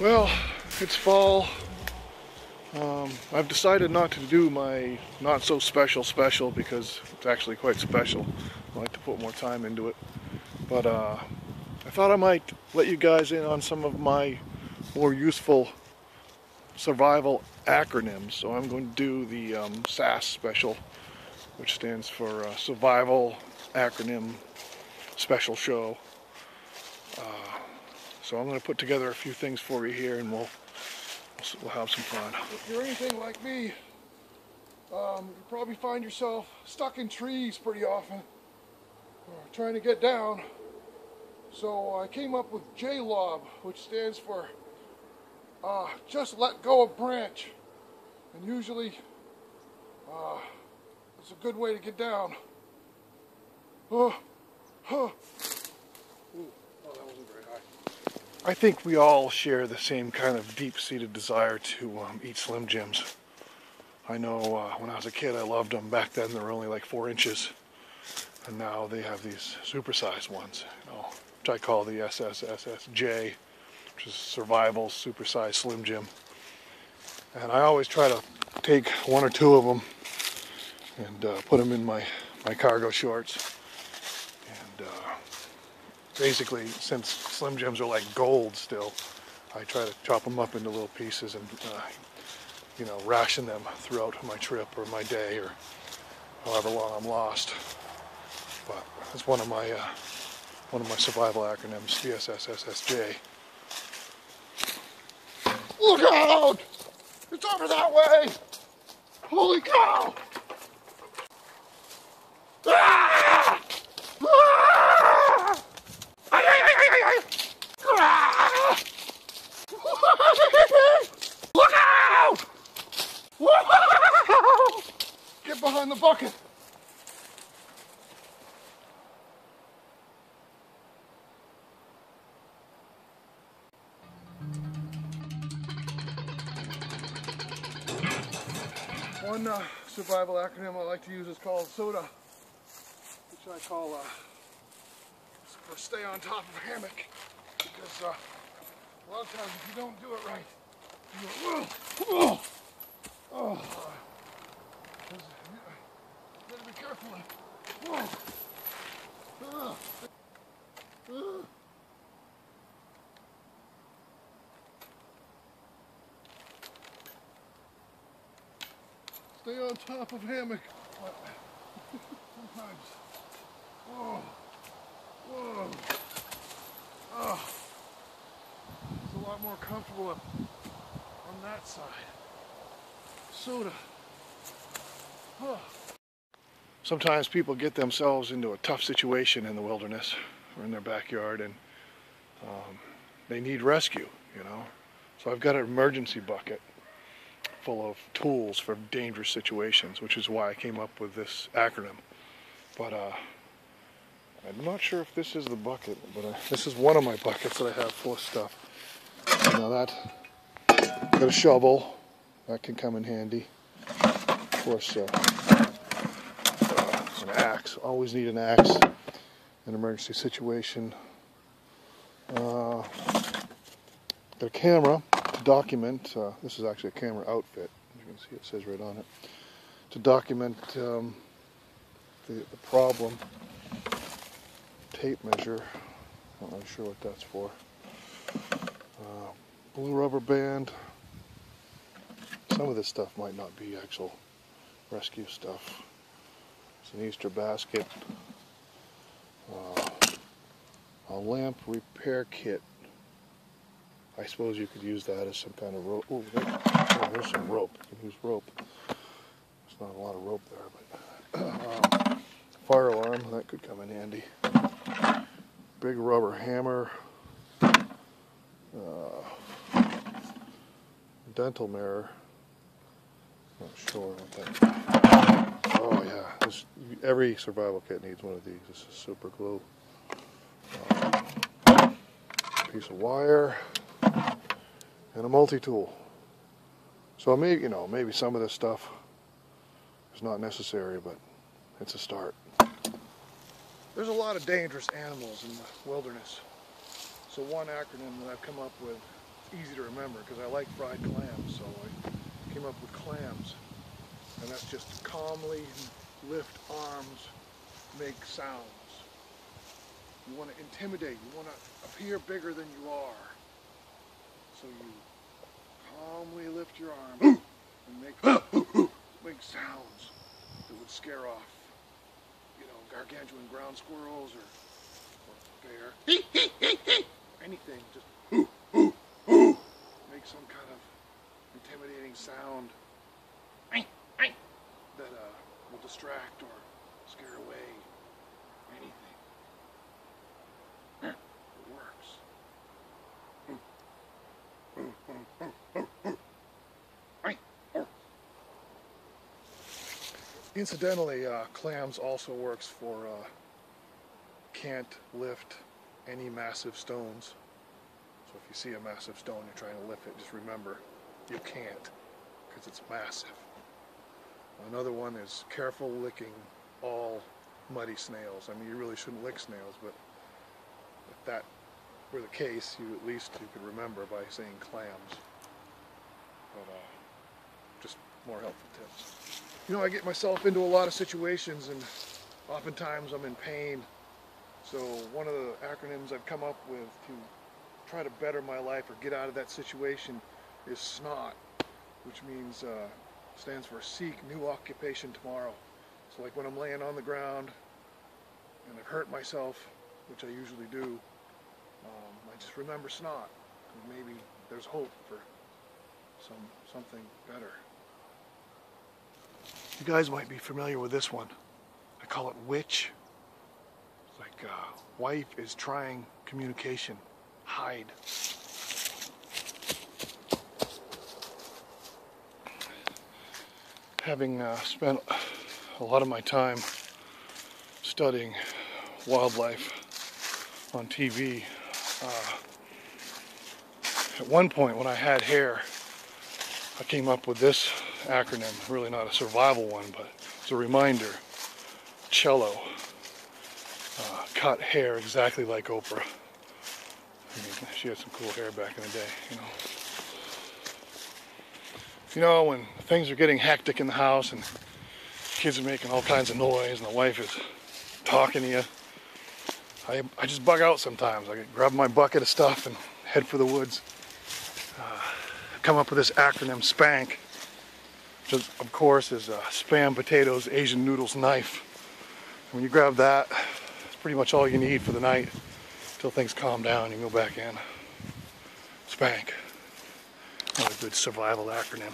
Well, it's fall. Um, I've decided not to do my not so special special because it's actually quite special. I like to put more time into it. But uh, I thought I might let you guys in on some of my more useful survival acronyms. So I'm going to do the um, SASS special, which stands for uh, Survival Acronym Special Show. Uh, so I'm going to put together a few things for you here and we'll, we'll have some fun. If you're anything like me, um, you probably find yourself stuck in trees pretty often, uh, trying to get down. So I came up with JLOB, which stands for uh, just let go of branch. And usually, uh, it's a good way to get down. Oh, oh. I think we all share the same kind of deep-seated desire to um, eat Slim Jims. I know uh, when I was a kid I loved them. Back then they were only like four inches. And now they have these supersized ones, you know, which I call the SSSSJ, which is Survival Supersized Slim Jim. And I always try to take one or two of them and uh, put them in my, my cargo shorts basically, since Slim Jims are like gold still, I try to chop them up into little pieces and, uh, you know, ration them throughout my trip or my day or however long I'm lost. But it's one of my uh, one of my survival acronyms, CSSSSJ. Look out! It's over that way! Holy cow! One uh, survival acronym I like to use is called SOTA, which I call uh, for stay on top of hammock because uh, a lot of times if you don't do it right, you go, oh, oh, you gotta be careful. Whoa. Uh, On top of hammock. Sometimes. Whoa. Whoa. Oh, it's a lot more comfortable up on that side. SOTA. Oh. Sometimes people get themselves into a tough situation in the wilderness or in their backyard and um, they need rescue, you know. So I've got an emergency bucket full of tools for dangerous situations, which is why I came up with this acronym. But uh, I'm not sure if this is the bucket, but uh, this is one of my buckets that I have full of stuff. Now that, got a shovel, that can come in handy. Of course, uh, an axe, always need an axe in an emergency situation. Uh, got a camera document, uh, this is actually a camera outfit, you can see it says right on it, to document um, the, the problem tape measure. Not really sure what that's for. Uh, blue rubber band. Some of this stuff might not be actual rescue stuff. It's an Easter basket. Uh, a lamp repair kit. I suppose you could use that as some kind of rope. Oh, there's some rope. You can use rope. There's not a lot of rope there, but um, fire alarm that could come in handy big rubber hammer, uh, dental mirror. Not sure what that. Oh yeah, this, every survival kit needs one of these. This is super glue. Uh, piece of wire and a multi-tool. So maybe you know maybe some of this stuff is not necessary, but it's a start. There's a lot of dangerous animals in the wilderness. So one acronym that I've come up with easy to remember because I like fried clams, so I came up with clams. And that's just calmly lift arms, make sounds. You want to intimidate, you want to appear bigger than you are. So you calmly lift your arm and make, make sounds that would scare off, you know, gargantuan ground squirrels or, or bear. Anything, just make some kind of intimidating sound that uh, will distract or scare away anything. It works. Incidentally, uh, clams also works for uh, can't lift any massive stones. So if you see a massive stone, you're trying to lift it, just remember you can't because it's massive. Another one is careful licking all muddy snails. I mean, you really shouldn't lick snails, but if that were the case, you at least you could remember by saying clams. But uh, just more helpful tips. You know, I get myself into a lot of situations, and oftentimes I'm in pain. So one of the acronyms I've come up with to try to better my life or get out of that situation is SNOT, which means uh, stands for Seek New Occupation Tomorrow. So like when I'm laying on the ground and I've hurt myself, which I usually do, um, I just remember SNOT. Maybe there's hope for some something better. You guys might be familiar with this one. I call it Witch. It's like uh, wife is trying communication. Hide. having uh, spent a lot of my time studying wildlife on TV, uh, at one point when I had hair, I came up with this acronym, really not a survival one, but it's a reminder. Cello. Uh, cut hair exactly like Oprah. I mean, she had some cool hair back in the day, you know you know, when things are getting hectic in the house and kids are making all kinds of noise and the wife is talking to you, I, I just bug out sometimes. I grab my bucket of stuff and head for the woods. Uh, come up with this acronym SPANK, which of course is uh, Spam Potatoes Asian Noodles Knife. When you grab that, it's pretty much all you need for the night until things calm down. You can go back in. Spank. Another good survival acronym.